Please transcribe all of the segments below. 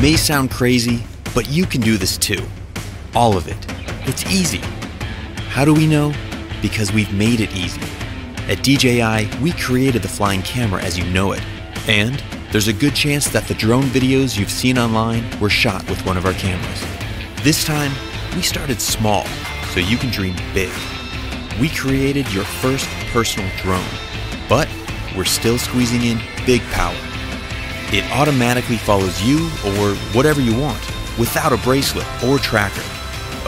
may sound crazy, but you can do this too. All of it. It's easy. How do we know? Because we've made it easy. At DJI, we created the flying camera as you know it. And there's a good chance that the drone videos you've seen online were shot with one of our cameras. This time, we started small, so you can dream big. We created your first personal drone, but we're still squeezing in big power. It automatically follows you or whatever you want without a bracelet or tracker,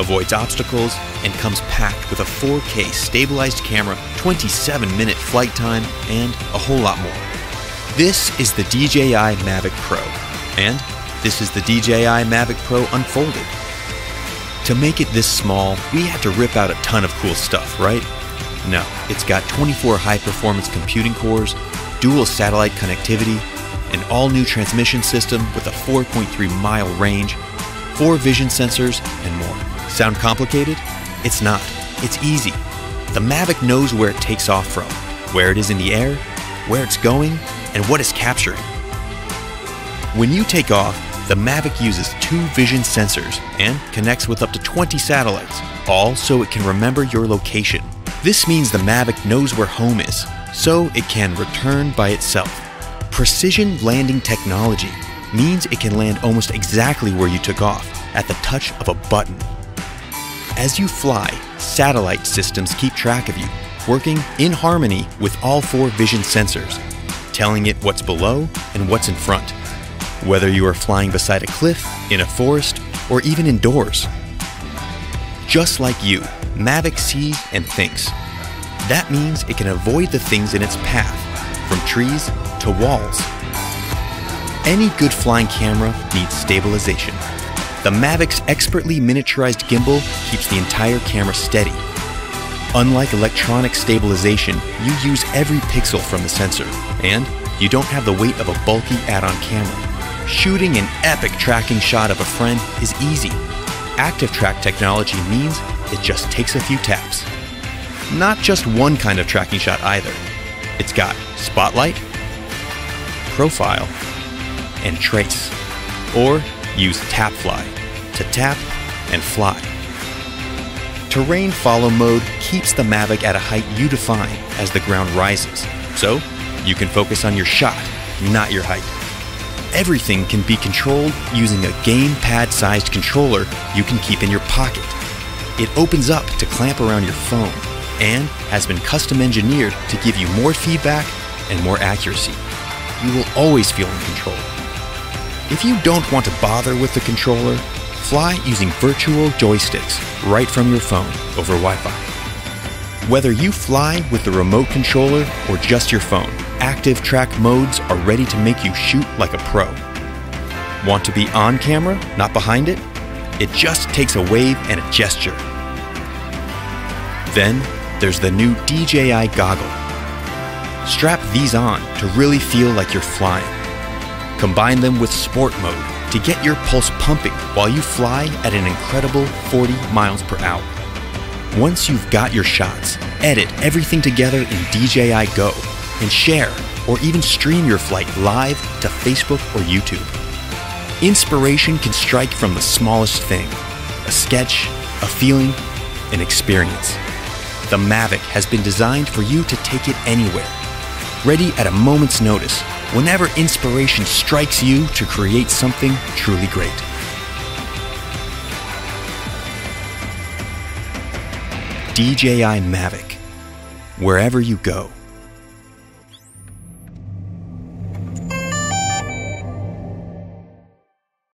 avoids obstacles, and comes packed with a 4K stabilized camera, 27 minute flight time, and a whole lot more. This is the DJI Mavic Pro, and this is the DJI Mavic Pro Unfolded. To make it this small, we had to rip out a ton of cool stuff, right? No, it's got 24 high performance computing cores, dual satellite connectivity, an all new transmission system with a 4.3 mile range, four vision sensors, and more. Sound complicated? It's not. It's easy. The Mavic knows where it takes off from, where it is in the air, where it's going, and what it's capturing. When you take off, the Mavic uses two vision sensors and connects with up to 20 satellites, all so it can remember your location. This means the Mavic knows where home is, so it can return by itself. Precision landing technology means it can land almost exactly where you took off, at the touch of a button. As you fly, satellite systems keep track of you, working in harmony with all four vision sensors, telling it what's below and what's in front, whether you are flying beside a cliff, in a forest, or even indoors. Just like you, Mavic sees and thinks. That means it can avoid the things in its path, from trees to walls. Any good flying camera needs stabilization. The Mavic's expertly miniaturized gimbal keeps the entire camera steady. Unlike electronic stabilization, you use every pixel from the sensor, and you don't have the weight of a bulky add-on camera. Shooting an epic tracking shot of a friend is easy. Active track technology means it just takes a few taps. Not just one kind of tracking shot either. It's got spotlight, profile, and trace. Or use tap fly to tap and fly. Terrain follow mode keeps the Mavic at a height you define as the ground rises, so you can focus on your shot, not your height. Everything can be controlled using a gamepad sized controller you can keep in your pocket. It opens up to clamp around your phone and has been custom engineered to give you more feedback and more accuracy. You will always feel in control. If you don't want to bother with the controller, fly using virtual joysticks right from your phone over Wi Fi. Whether you fly with the remote controller or just your phone, active track modes are ready to make you shoot like a pro. Want to be on camera, not behind it? It just takes a wave and a gesture. Then there's the new DJI goggle. Strap these on to really feel like you're flying. Combine them with sport mode to get your pulse pumping while you fly at an incredible 40 miles per hour. Once you've got your shots, edit everything together in DJI Go and share or even stream your flight live to Facebook or YouTube. Inspiration can strike from the smallest thing a sketch, a feeling, an experience. The Mavic has been designed for you to take it anywhere, ready at a moment's notice whenever inspiration strikes you to create something truly great. DJI Mavic, wherever you go.